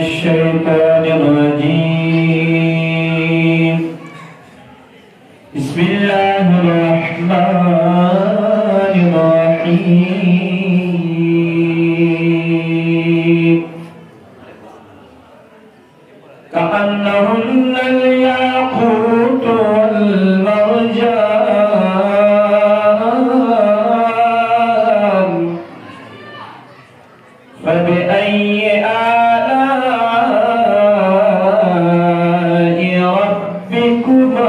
الشيطان الرجيم. بسم الله الرحمن الرحيم. كأنهن الياقوت والمرجان. فبأي آلاء